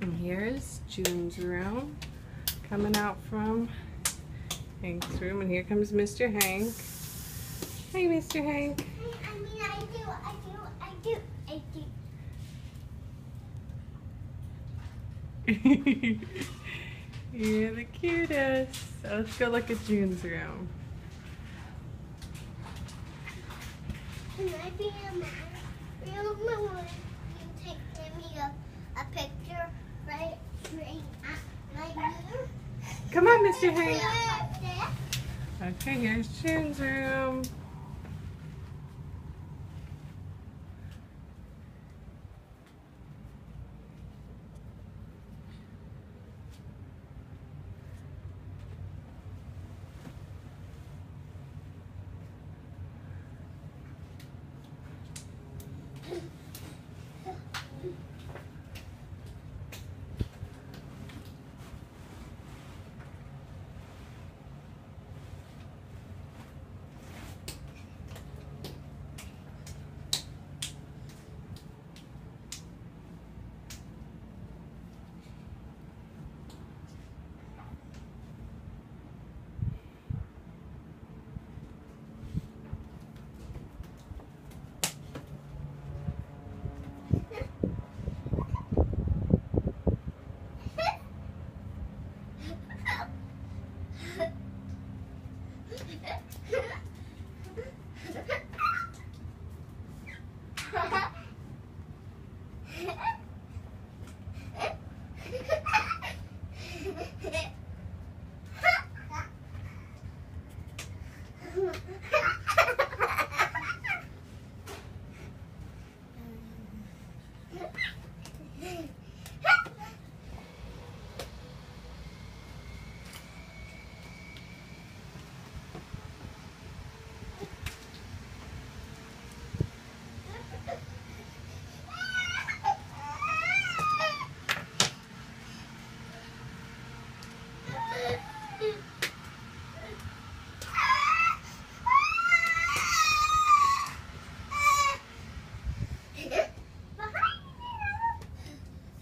And here's June's room coming out from Hank's room. And here comes Mr. Hank. Hey, Mr. Hank. I mean, I do, I do, I do, I do. You're the cutest. So let's go look at June's room. Can I be a man? Come on, Mr. Hank. Okay, here's Chin's room. えっ?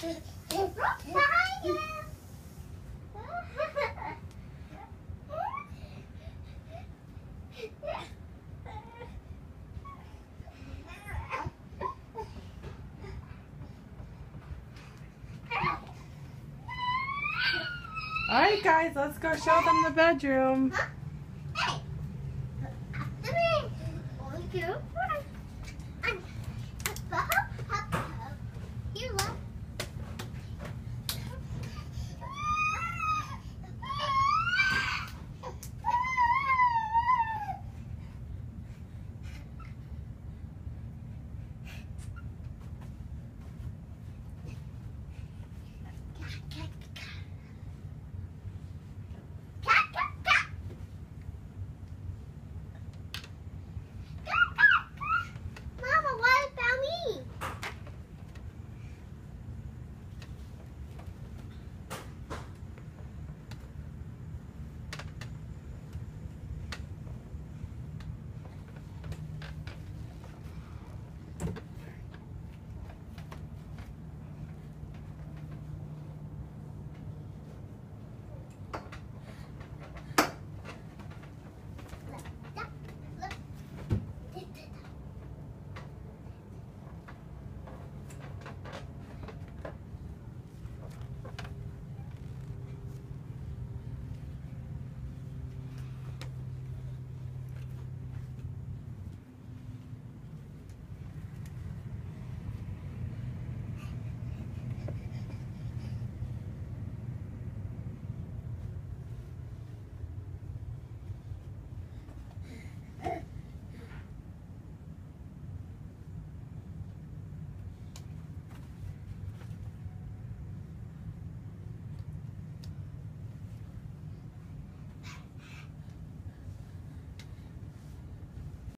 All right, guys, let's go show them the bedroom. Huh? Hey.